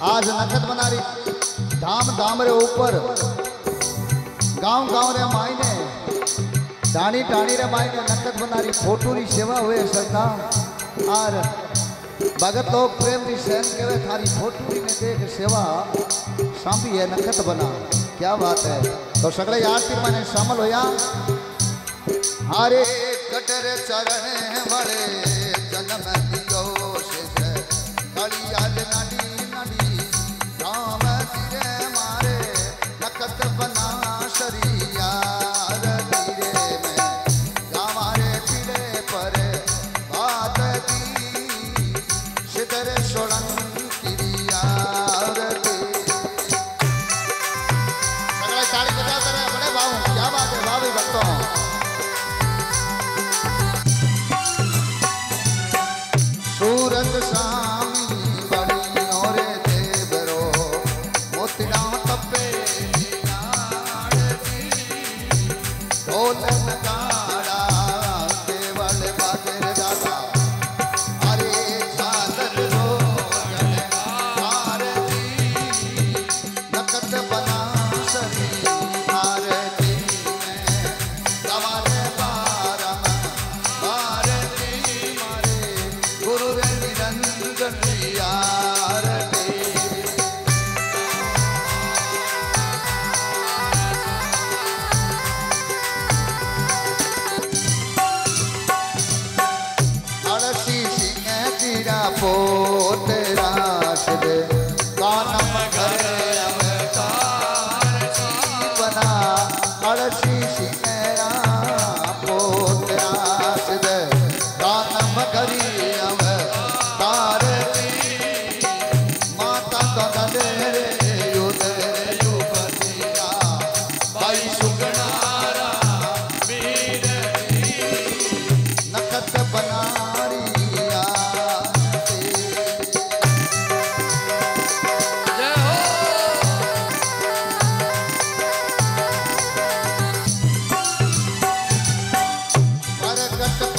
आज नखत बना रही धाम धाम रे ऊपर। गाँव गाँव रे मायने। टाणी टाणी रे मायने नखत बना रही फ़ोटो री सेवा हुए सरदा। और भगत लोग प्रेम री सहन करे थारी फ़ोटो री ने देख सेवा। सामी है नखत बना। क्या बात है। तो सगले आरती माने शामिल होया। हरे कटरे चरण वाले जन्म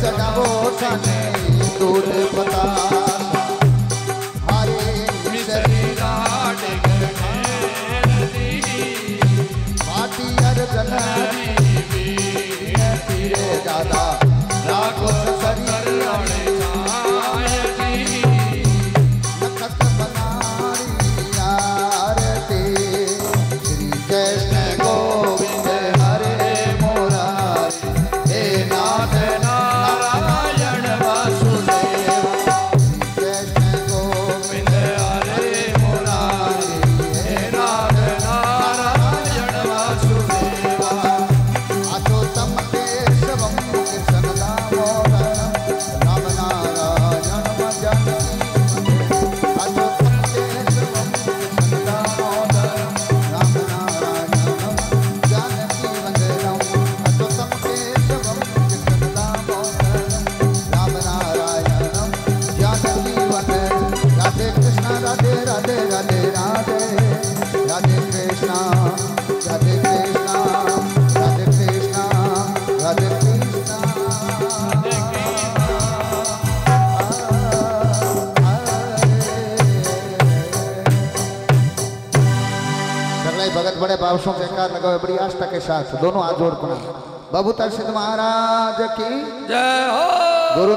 सगावो सने दूर पता भगत बड़े भावसों के कार लगाओ बड़ी आस्था के साथ दोनों हाथ जोड़ पड़ा बाबू सिद्ध महाराज की जय हो गुरु